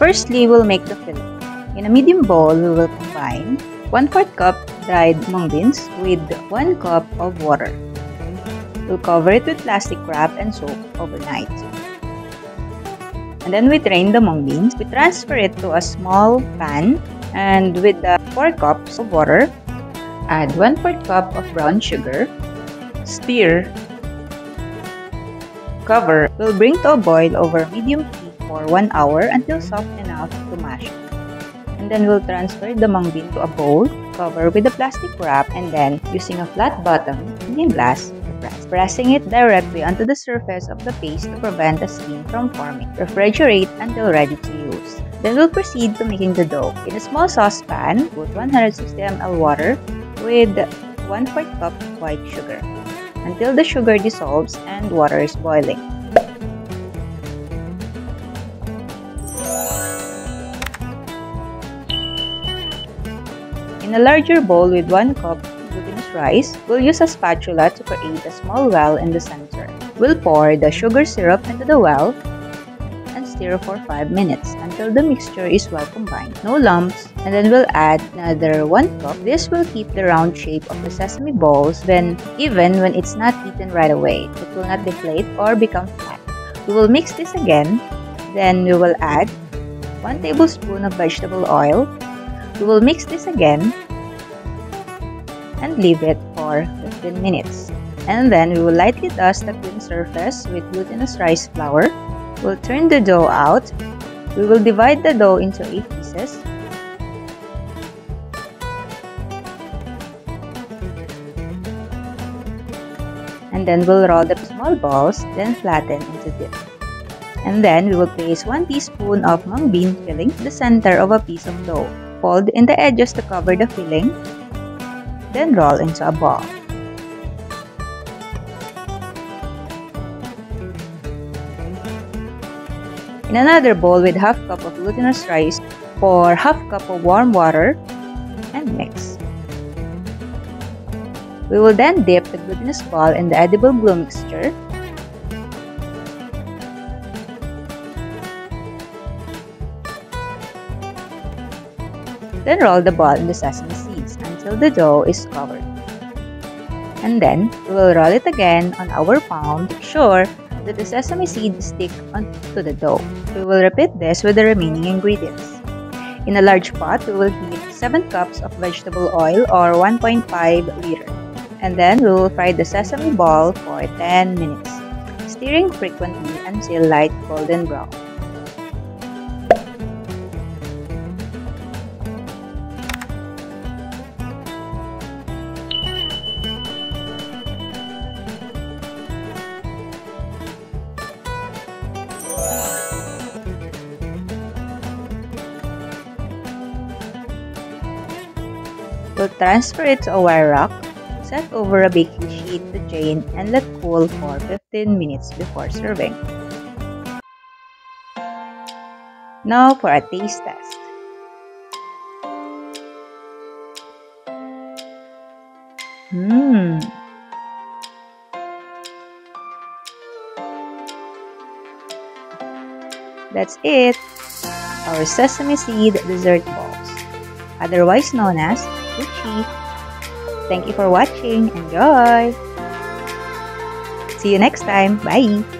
Firstly, we'll make the filling. In a medium bowl, we will combine 1 4 cup dried mung beans with 1 cup of water. We'll cover it with plastic wrap and soak overnight. And then we drain the mung beans. We transfer it to a small pan and with the 4 cups of water, add 1 4 cup of brown sugar, stir, cover. We'll bring to a boil over medium for 1 hour until mm-hmm. soft enough to mash. And then we'll transfer the mung bean to a bowl, cover with a plastic wrap, and then using a flat bottom and glass, press. Pressing it directly onto the surface of the paste to prevent the steam from forming. Refrigerate until ready to use. Then we'll proceed to making the dough. In a small saucepan, put 160 ml water with 1 4 cup white sugar until the sugar dissolves and water is boiling. In a larger bowl with 1 cup glutinous rice, we'll use a spatula to create a small well in the center. We'll pour the sugar syrup into the well and stir for 5 minutes until the mixture is well combined. No lumps. And then we'll add another 1 cup. This will keep the round shape of the sesame balls when even when it's not eaten right away. It will not deflate or become flat. We will mix this again. Then we will add 1 tablespoon of vegetable oil. We will mix this again and leave it for 15 minutes. And then we will lightly dust the clean surface with glutinous rice flour We'll turn the dough out. We will divide the dough into 8 pieces. And then we'll roll the small balls, then flatten into dip. And then we will place 1 teaspoon of mung bean filling in the center of a piece of dough. Fold in the edges to cover the filling, then roll into a ball. In another bowl with half cup of glutinous rice, pour half cup of warm water and mix. We will then dip the glutinous ball in the edible glue mixture Then roll the ball in the sesame seeds until the dough is covered. And then, we will roll it again on our palm to sure that the sesame seeds stick onto the dough. We will repeat this with the remaining ingredients. In a large pot, we will heat 7 cups of vegetable oil or 1.5 liter. And then we will fry the sesame ball for 10 minutes, stirring frequently until light golden brown. We'll transfer it to a wire rack, set over a baking sheet to drain, and let cool for 15 minutes before serving. Now for a taste test. Mmm. That's it! Our sesame seed dessert balls, otherwise known as Buchi. Thank you for watching. Enjoy! See you next time. Bye!